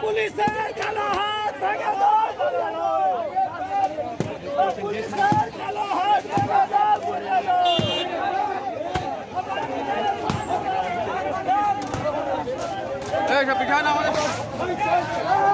police है चला है पुलिस है चला है पिछाना हमारे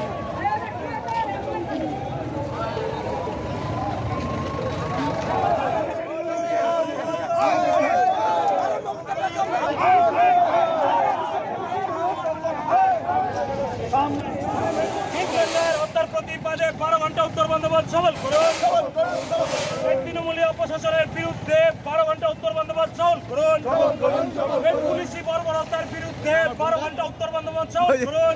প্রতিবাদে বারো ঘণ্টা উত্তর বন্দ্যোপাধ্যায় সবল করুন তৃণমূলীয় প্রশাসনের বিরুদ্ধে বারো ঘণ্টা উত্তর বন্দ্যোপাধ্যায় সবল করুন পুলিশি বর্বরতার বিরুদ্ধে বারো ঘণ্টা উত্তর বন্দ্যোপাধ্যায় সবল করুন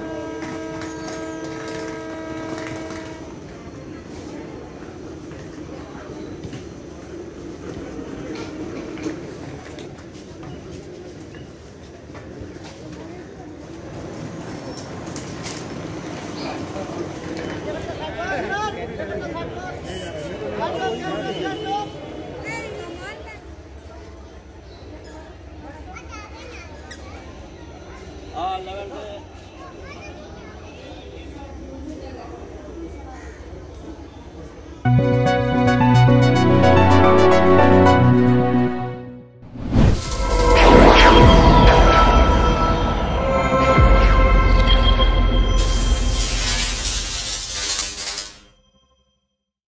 লেভেল